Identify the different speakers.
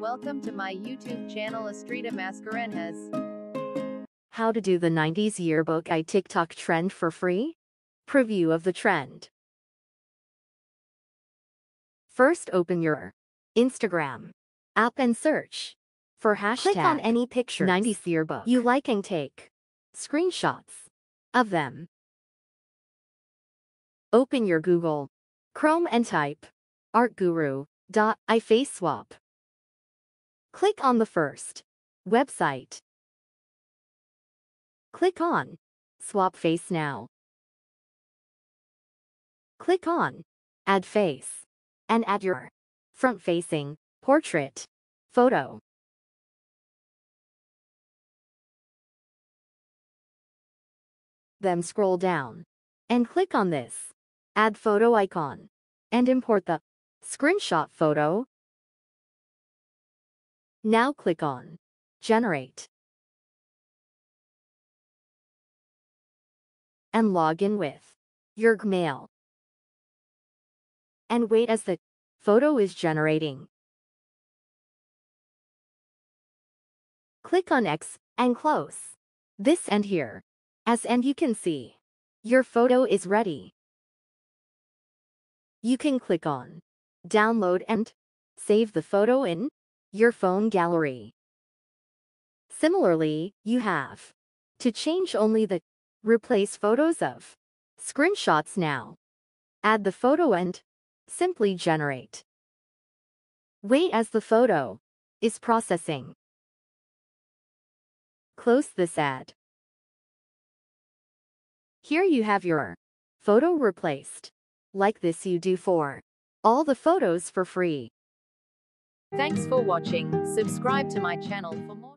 Speaker 1: Welcome to my YouTube channel Astrida Mascarenhas.
Speaker 2: How to do the 90s yearbook AI TikTok trend for free? Preview of the trend. First open your Instagram app and search for hashtag
Speaker 3: Click on any pictures
Speaker 2: 90s yearbook you like and take screenshots of them. Open your Google Chrome and type artguru.ifaceswap. Click on the first website. Click on Swap Face Now. Click on Add Face and add your front-facing portrait photo. Then scroll down and click on this Add Photo icon and import the screenshot photo. Now click on Generate and log in with your Gmail and wait as the photo is generating. Click on X and close this end here. As and you can see, your photo is ready. You can click on Download and save the photo in your phone gallery. Similarly, you have to change only the replace photos of screenshots now. Add the photo and simply generate. Wait as the photo is processing. Close this ad. Here you have your photo replaced. Like this you do for all the photos for free.
Speaker 1: Thanks for watching. Subscribe to my channel for more.